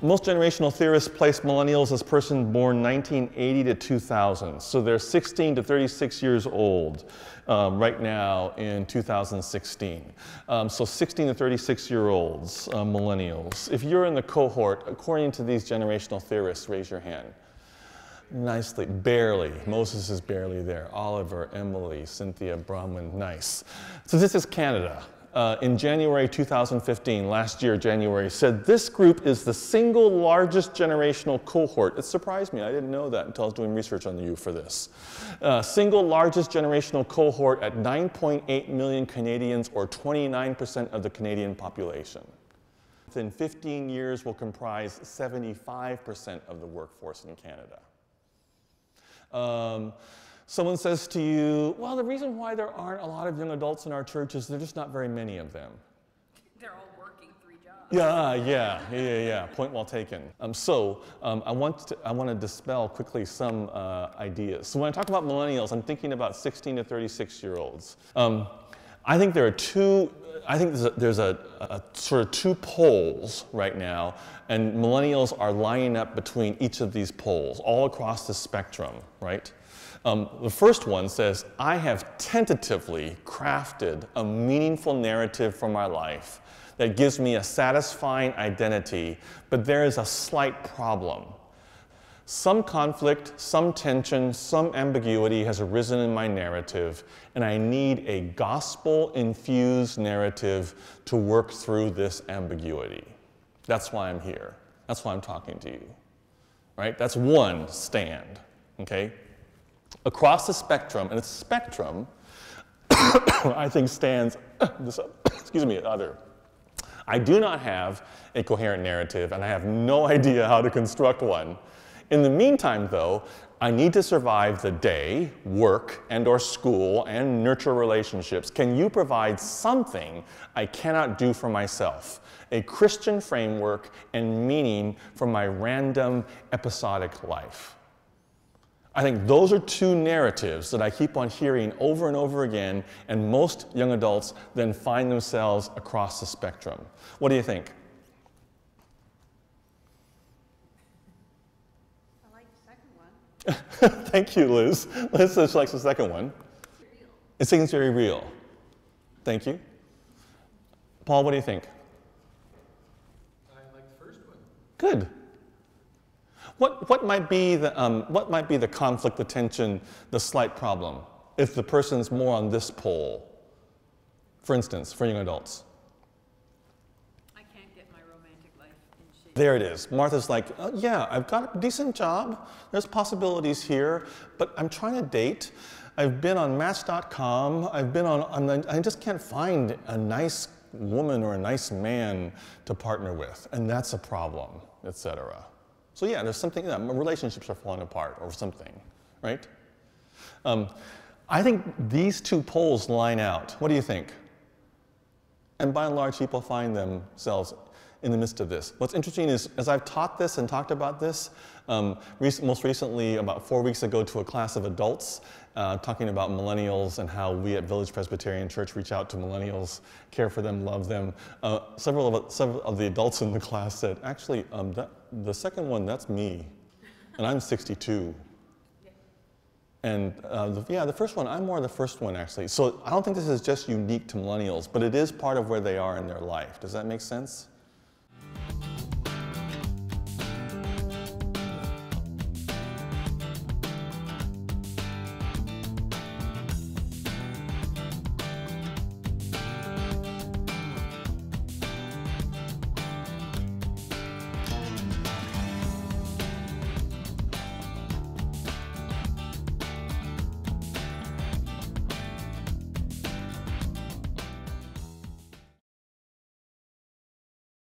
Most generational theorists place millennials as persons born 1980 to 2000. So they're 16 to 36 years old um, right now in 2016. Um, so 16 to 36 year olds, uh, millennials. If you're in the cohort, according to these generational theorists, raise your hand. Nicely, barely. Moses is barely there. Oliver, Emily, Cynthia, Bronwyn, nice. So this is Canada uh, in January 2015, last year, January, said this group is the single largest generational cohort. It surprised me. I didn't know that until I was doing research on you for this. Uh, single largest generational cohort at 9.8 million Canadians, or 29% of the Canadian population. Within 15 years, will comprise 75% of the workforce in Canada. Um, Someone says to you, well, the reason why there aren't a lot of young adults in our church is there's just not very many of them. They're all working three jobs. Yeah, yeah, yeah, yeah. Point well taken. Um, so um, I, want to, I want to dispel quickly some uh, ideas. So when I talk about millennials, I'm thinking about 16 to 36 year olds. Um, I think there are two, I think there's, a, there's a, a, sort of two poles right now, and millennials are lining up between each of these poles all across the spectrum, right? Um, the first one says, I have tentatively crafted a meaningful narrative for my life that gives me a satisfying identity, but there is a slight problem. Some conflict, some tension, some ambiguity has arisen in my narrative, and I need a gospel infused narrative to work through this ambiguity. That's why I'm here. That's why I'm talking to you. Right? That's one stand. Okay? Across the spectrum, and the spectrum, I think, stands, this, excuse me, other. I do not have a coherent narrative, and I have no idea how to construct one. In the meantime, though, I need to survive the day, work, and or school, and nurture relationships. Can you provide something I cannot do for myself? A Christian framework and meaning for my random, episodic life. I think those are two narratives that I keep on hearing over and over again, and most young adults then find themselves across the spectrum. What do you think? I like the second one. Thank you, Liz. Liz says she likes the second one. It seems very real. Thank you. Paul, what do you think? I like the first one. Good. What, what, might be the, um, what might be the conflict, the tension, the slight problem if the person's more on this pole? For instance, for young adults. I can't get my romantic life in shape. There it is. Martha's like, oh, yeah, I've got a decent job. There's possibilities here, but I'm trying to date. I've been on Match.com. I've been on, I just can't find a nice woman or a nice man to partner with, and that's a problem, etc. So yeah, there's something, yeah, relationships are falling apart or something, right? Um, I think these two poles line out. What do you think? And by and large, people find themselves in the midst of this. What's interesting is, as I've taught this and talked about this, um, most recently, about four weeks ago, to a class of adults, uh, talking about millennials and how we at Village Presbyterian Church reach out to millennials, care for them, love them. Uh, several, of, several of the adults in the class said, actually, um, that, the second one, that's me, and I'm 62. And uh, the, yeah, the first one, I'm more the first one actually. So I don't think this is just unique to millennials, but it is part of where they are in their life. Does that make sense?